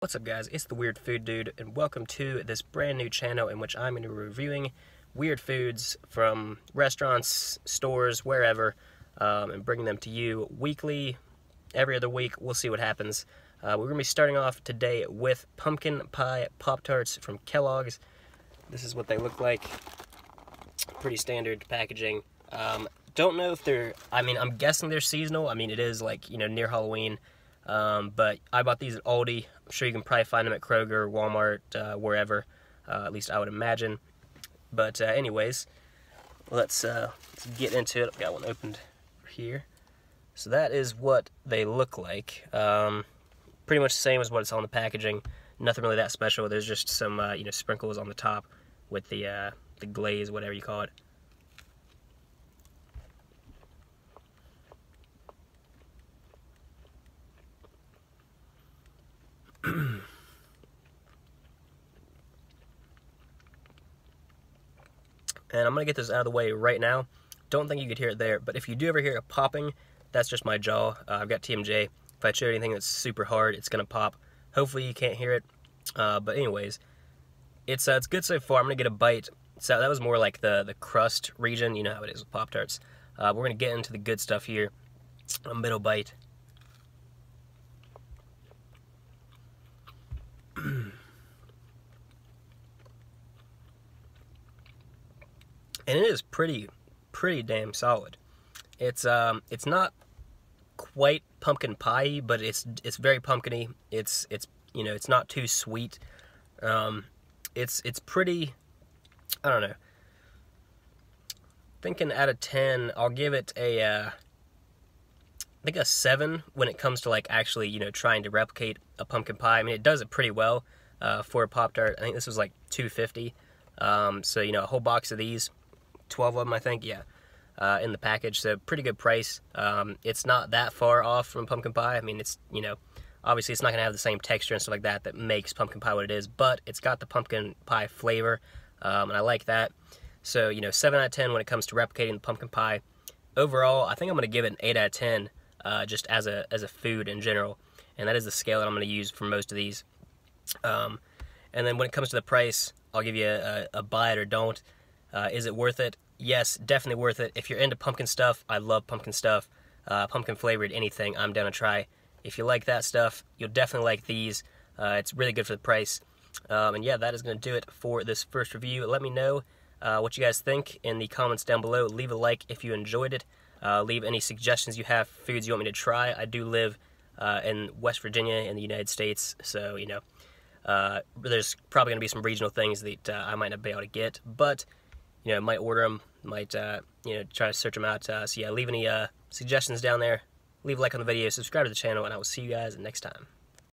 What's up guys, it's the Weird Food Dude and welcome to this brand new channel in which I'm going to be reviewing weird foods from restaurants, stores, wherever, um, and bringing them to you weekly, every other week, we'll see what happens. Uh, we're going to be starting off today with pumpkin pie Pop-Tarts from Kellogg's. This is what they look like, pretty standard packaging. Um, don't know if they're, I mean, I'm guessing they're seasonal, I mean it is like, you know, near Halloween, um, but I bought these at Aldi. I'm sure you can probably find them at Kroger, Walmart, uh, wherever. Uh, at least I would imagine. But uh, anyways, let's, uh, let's get into it. I've got one opened here. So that is what they look like. Um, pretty much the same as what's on the packaging. Nothing really that special. There's just some uh, you know sprinkles on the top with the uh, the glaze, whatever you call it. and I'm going to get this out of the way right now. Don't think you could hear it there, but if you do ever hear a popping, that's just my jaw. Uh, I've got TMJ. If I chew anything that's super hard, it's going to pop. Hopefully you can't hear it. Uh, but anyways, it's uh, it's good so far. I'm going to get a bite. So that was more like the, the crust region. You know how it is with Pop-Tarts. Uh, we're going to get into the good stuff here. A middle bite. and it is pretty pretty damn solid. It's um it's not quite pumpkin pie, but it's it's very pumpkiny. It's it's you know it's not too sweet. Um, it's it's pretty. I don't know. Thinking out of ten, I'll give it a. Uh, think a seven when it comes to like actually you know trying to replicate a pumpkin pie. I mean it does it pretty well uh, for a pop tart. I think this was like two fifty. Um, so you know a whole box of these 12 of them, I think, yeah, uh, in the package. So pretty good price. Um, it's not that far off from pumpkin pie. I mean, it's, you know, obviously it's not going to have the same texture and stuff like that that makes pumpkin pie what it is, but it's got the pumpkin pie flavor, um, and I like that. So, you know, 7 out of 10 when it comes to replicating the pumpkin pie. Overall, I think I'm going to give it an 8 out of 10 uh, just as a, as a food in general, and that is the scale that I'm going to use for most of these. Um, and then when it comes to the price, I'll give you a, a, buy it or don't. Uh, is it worth it? Yes, definitely worth it. If you're into pumpkin stuff, I love pumpkin stuff. Uh, pumpkin flavored anything, I'm down to try. If you like that stuff, you'll definitely like these. Uh, it's really good for the price. Um, and yeah, that is going to do it for this first review. Let me know uh, what you guys think in the comments down below. Leave a like if you enjoyed it. Uh, leave any suggestions you have, foods you want me to try. I do live uh, in West Virginia in the United States, so, you know, uh, there's probably going to be some regional things that I might not be able to get. But you know, might order them, might, uh, you know, try to search them out. Uh, so yeah, leave any uh, suggestions down there. Leave a like on the video, subscribe to the channel, and I will see you guys next time.